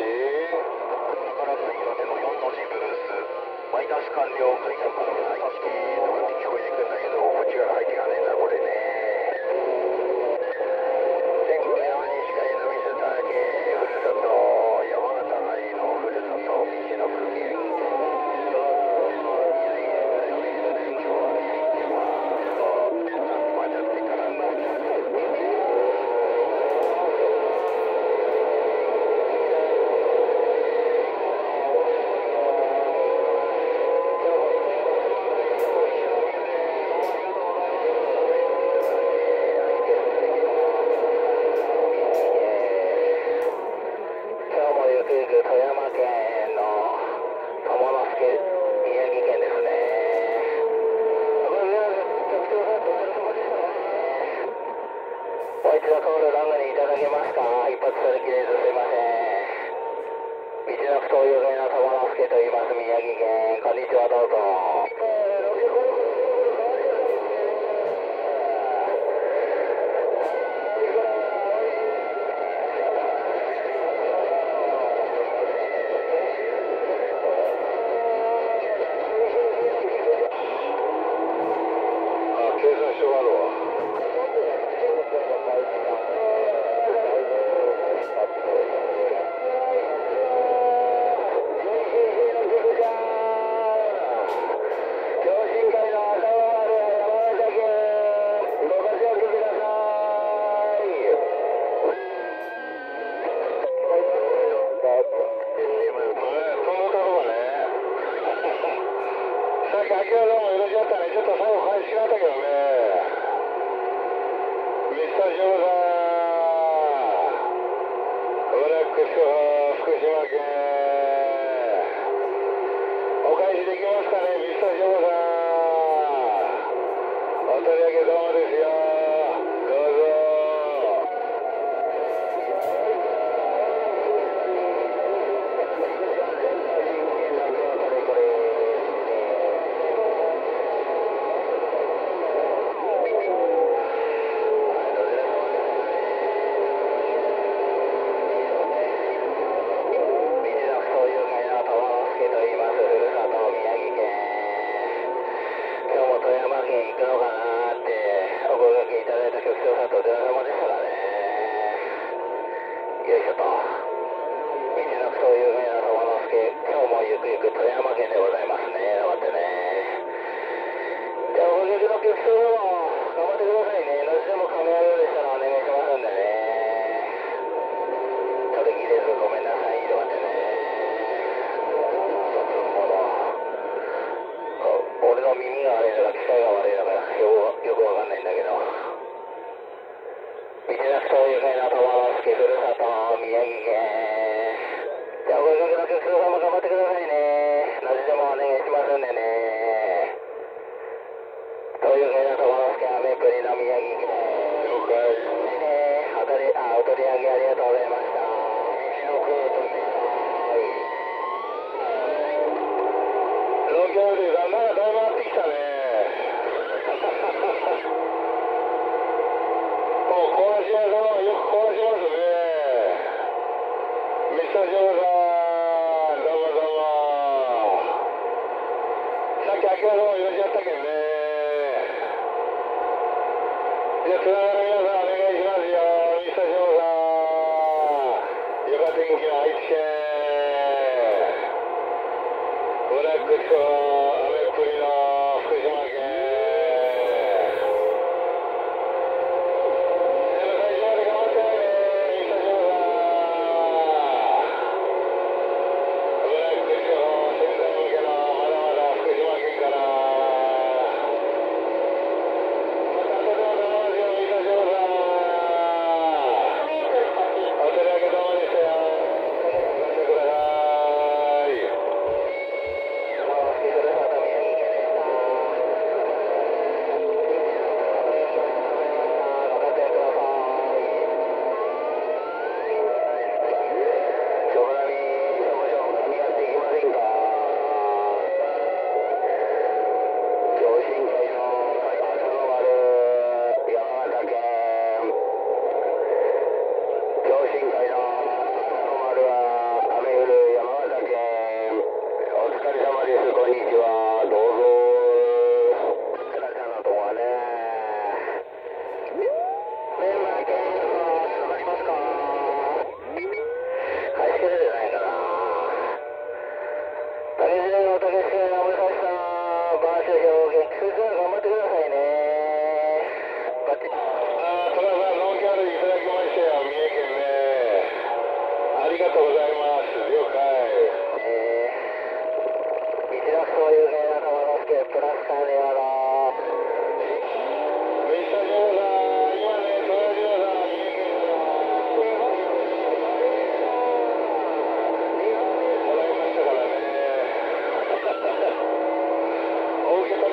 aqui.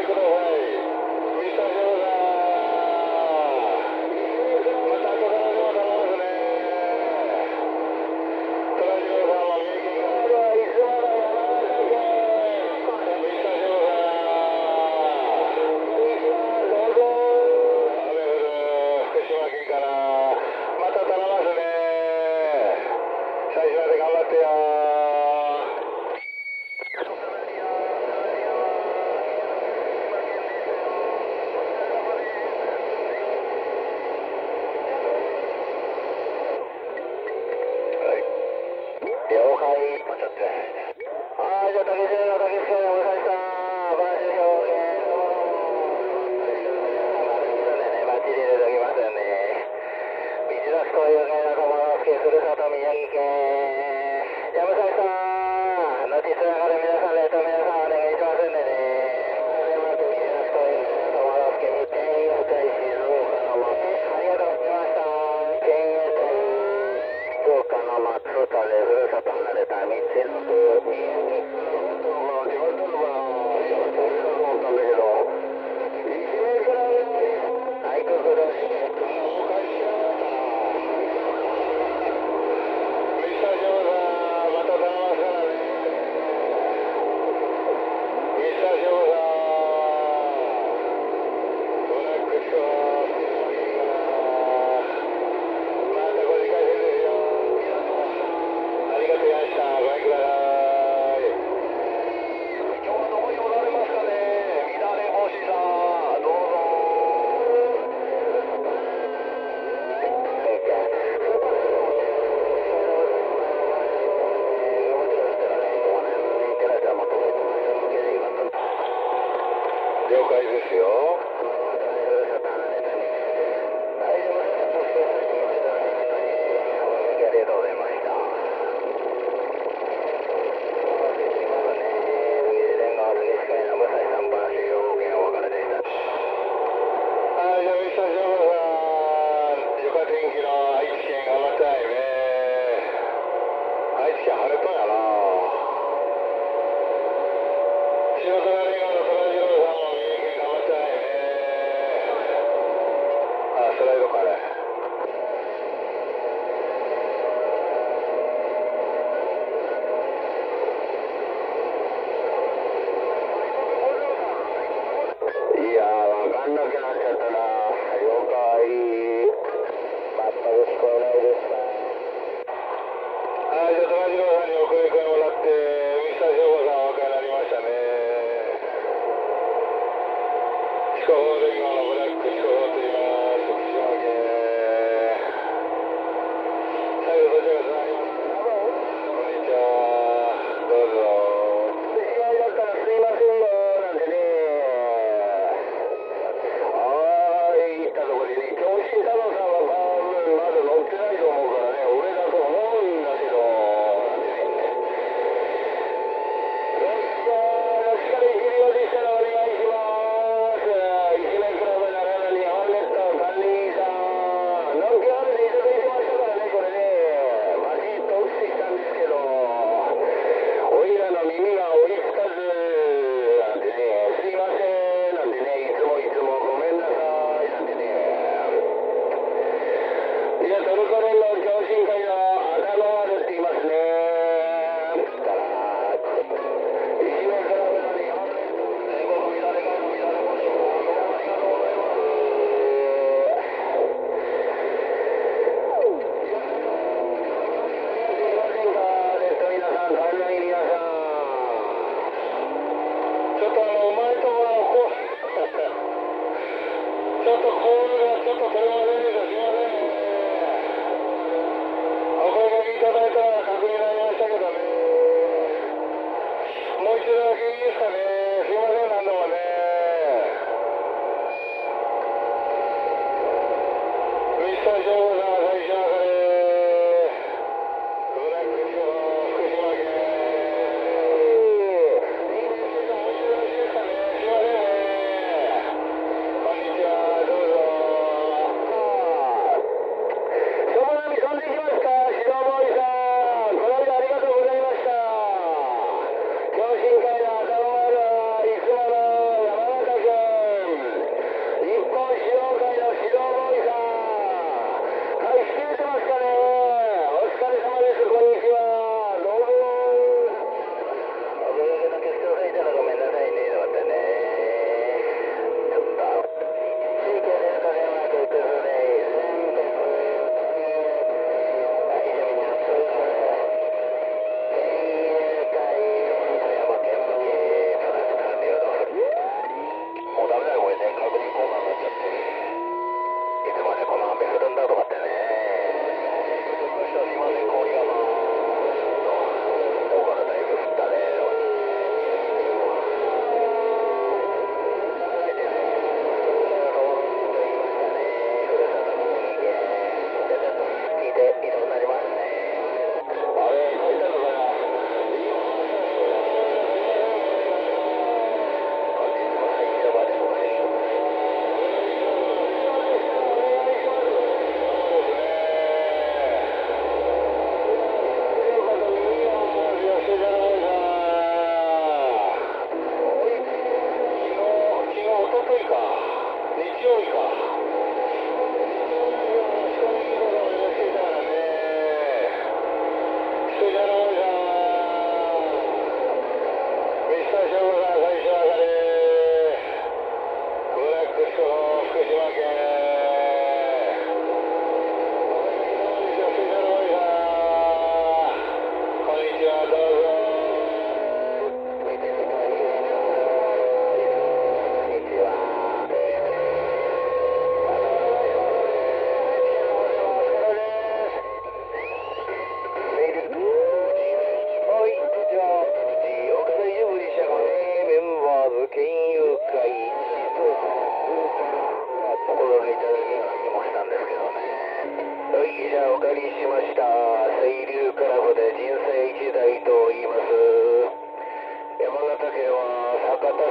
ください。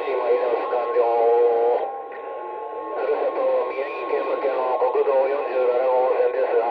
完了ふるさと宮城県向けの国道47号線ですが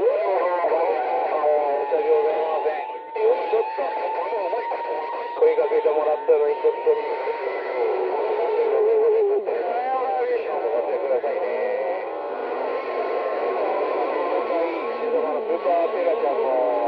スーパーペガちゃんと。